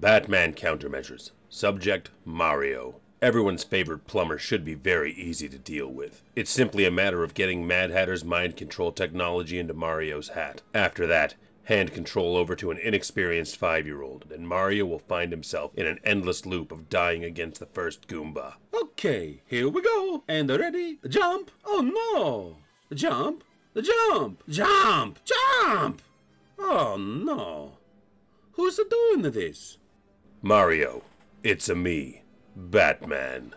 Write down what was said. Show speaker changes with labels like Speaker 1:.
Speaker 1: Batman countermeasures. Subject Mario. Everyone's favorite plumber should be very easy to deal with. It's simply a matter of getting Mad Hatter's mind control technology into Mario's hat. After that, hand control over to an inexperienced five year old, and Mario will find himself in an endless loop of dying against the first Goomba.
Speaker 2: Okay, here we go. And ready? Jump. Oh no. Jump. Jump. Jump. Jump. Oh no. Who's doing this?
Speaker 1: Mario, it's a me, Batman.